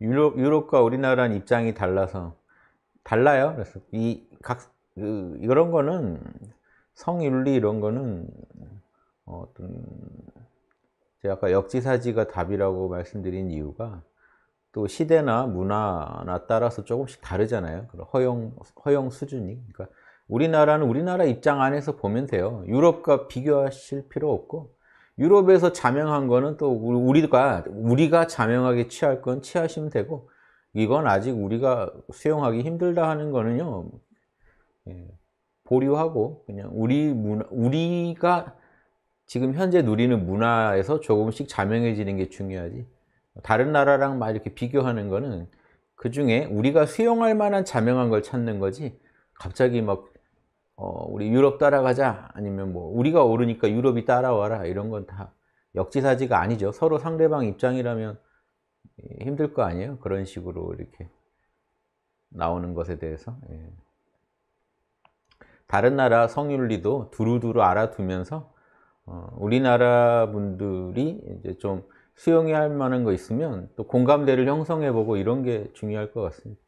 유럽, 유럽과 우리나라는 입장이 달라서 달라요. 그래서 이각 그, 이런 거는 성윤리 이런 거는 어떤 제가 아까 역지사지가 답이라고 말씀드린 이유가 또 시대나 문화나 따라서 조금씩 다르잖아요. 허용 허용 수준이. 그러니까 우리나라는 우리나라 입장 안에서 보면 돼요. 유럽과 비교하실 필요 없고 유럽에서 자명한 거는 또 우리가 우리가 자명하게 취할 건 취하시면 되고 이건 아직 우리가 수용하기 힘들다 하는 거는요 예, 보류하고 그냥 우리 문화 우리가 지금 현재 누리는 문화에서 조금씩 자명해지는 게 중요하지. 다른 나라랑 막 이렇게 비교하는 거는 그 중에 우리가 수용할 만한 자명한 걸 찾는 거지. 갑자기 막 어, 우리 유럽 따라가자. 아니면 뭐 우리가 오르니까 유럽이 따라와라. 이런 건 다 역지사지가 아니죠. 서로 상대방 입장이라면 힘들 거 아니에요? 그런 식으로 이렇게 나오는 것에 대해서 예. 다른 나라 성윤리도 두루두루 알아두면서 어, 우리나라 분들이 이제 좀 수용해야 할 만한 거 있으면 또 공감대를 형성해 보고 이런 게 중요할 것 같습니다